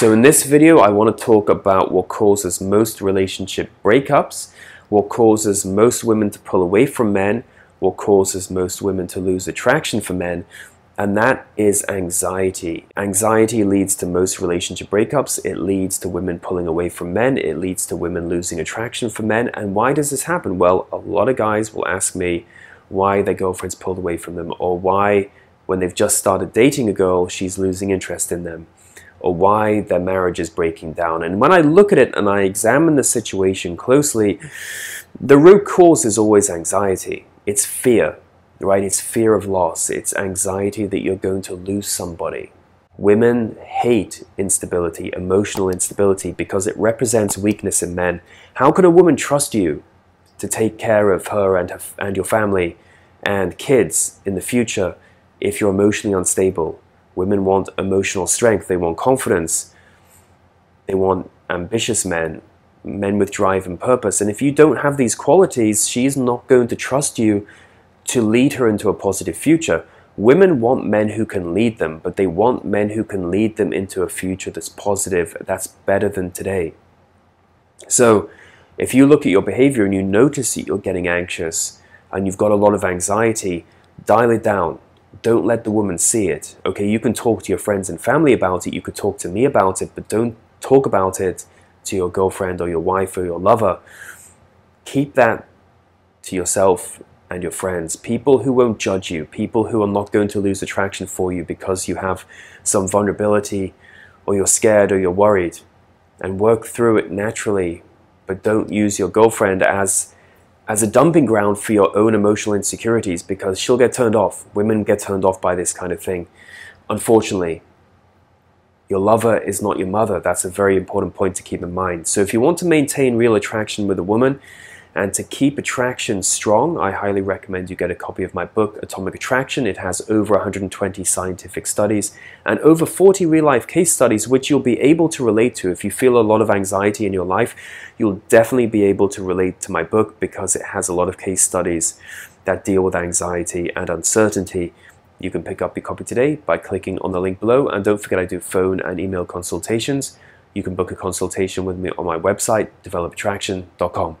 So in this video, I want to talk about what causes most relationship breakups, what causes most women to pull away from men, what causes most women to lose attraction for men, and that is anxiety. Anxiety leads to most relationship breakups. It leads to women pulling away from men. It leads to women losing attraction for men. And why does this happen? Well, a lot of guys will ask me why their girlfriend's pulled away from them, or why, when they've just started dating a girl, she's losing interest in them or why their marriage is breaking down. And when I look at it and I examine the situation closely, the root cause is always anxiety. It's fear, right? It's fear of loss. It's anxiety that you're going to lose somebody. Women hate instability, emotional instability, because it represents weakness in men. How could a woman trust you to take care of her and, her, and your family and kids in the future if you're emotionally unstable? Women want emotional strength, they want confidence, they want ambitious men, men with drive and purpose. And if you don't have these qualities, she's not going to trust you to lead her into a positive future. Women want men who can lead them, but they want men who can lead them into a future that's positive, that's better than today. So, if you look at your behavior and you notice that you're getting anxious and you've got a lot of anxiety, dial it down don't let the woman see it. Okay, you can talk to your friends and family about it, you could talk to me about it, but don't talk about it to your girlfriend or your wife or your lover. Keep that to yourself and your friends. People who won't judge you, people who are not going to lose attraction for you because you have some vulnerability or you're scared or you're worried. And work through it naturally, but don't use your girlfriend as as a dumping ground for your own emotional insecurities because she'll get turned off. Women get turned off by this kind of thing. Unfortunately, your lover is not your mother. That's a very important point to keep in mind. So if you want to maintain real attraction with a woman, and to keep attraction strong, I highly recommend you get a copy of my book, Atomic Attraction. It has over 120 scientific studies and over 40 real life case studies, which you'll be able to relate to. If you feel a lot of anxiety in your life, you'll definitely be able to relate to my book because it has a lot of case studies that deal with anxiety and uncertainty. You can pick up your copy today by clicking on the link below. And don't forget, I do phone and email consultations. You can book a consultation with me on my website, developattraction.com.